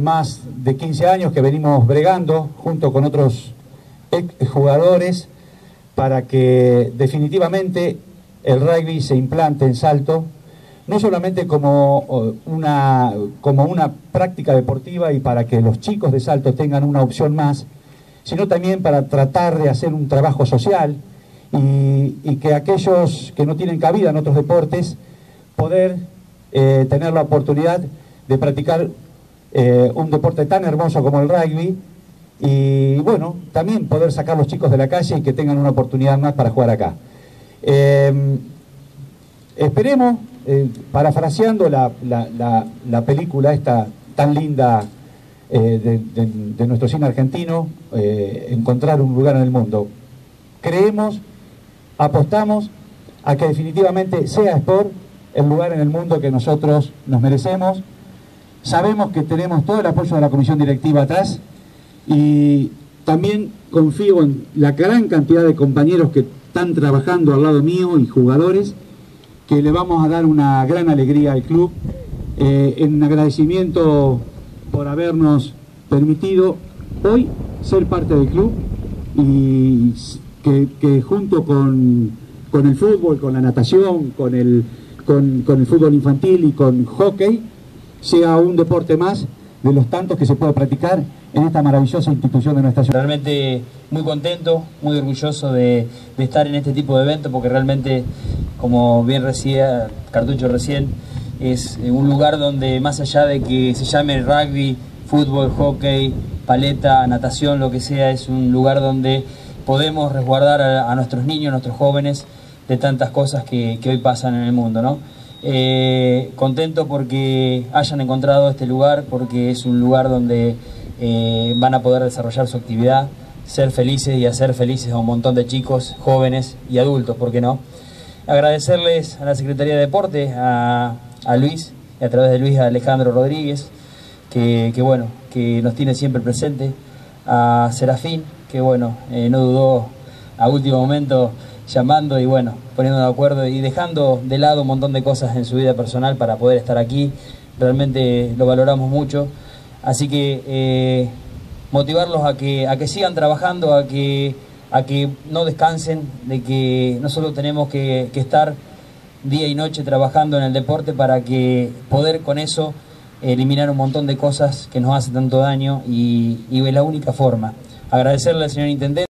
más de 15 años que venimos bregando junto con otros jugadores para que definitivamente el rugby se implante en Salto, no solamente como una, como una práctica deportiva y para que los chicos de Salto tengan una opción más, sino también para tratar de hacer un trabajo social y, que aquellos que no tienen cabida en otros deportes, poder eh, tener la oportunidad de practicar eh, un deporte tan hermoso como el rugby y bueno, también poder sacar los chicos de la calle y que tengan una oportunidad más para jugar acá. Em, esperemos, eh, parafraseando la, la, película esta tan linda eh, de, nuestro cine argentino, encontrar un lugar en el mundo. Creemos, apostamos a que definitivamente sea Sport el lugar en el mundo que nosotros nos merecemos Sabemos que tenemos todo el apoyo de la comisión directiva atrás y también confío en la gran cantidad de compañeros que están trabajando al lado mío y jugadores que le vamos a dar una gran alegría al club eh, en agradecimiento por habernos permitido hoy ser parte del club y que, junto con, el fútbol, con la natación, con el, con el fútbol infantil y con hockey, sea un deporte más de los tantos que se puede practicar en esta maravillosa institución de nuestra ciudad. Realmente muy contento, muy orgulloso de, estar en este tipo de evento porque realmente, como bien decía Cartucho recién, es un lugar donde más allá de que se llame rugby, fútbol, hockey, paleta, natación, lo que sea, es un lugar donde podemos resguardar a, nuestros niños, a nuestros jóvenes de tantas cosas que, que hoy pasan en el mundo, ¿no? Eh, contento porque hayan encontrado este lugar, porque es un lugar donde eh, van a poder desarrollar su actividad, ser felices y hacer felices a un montón de chicos, jóvenes y adultos, ¿por qué no? Agradecerles a la Secretaría de Deporte, a, Luis, y a través de Luis a Alejandro Rodríguez, que, bueno, que nos tiene siempre presente, a Serafín, que bueno, eh, no dudó a último momento llamando y bueno, poniendo de acuerdo y dejando de lado un montón de cosas en su vida personal para poder estar aquí. Realmente lo valoramos mucho. Así que eh, motivarlos a que, a que sigan trabajando, a que, a que no descansen, de que nosotros tenemos que, estar día y noche trabajando en el deporte para que poder con eso eliminar un montón de cosas que nos hacen tanto daño y, y es la única forma. Agradecerle al señor Intendente.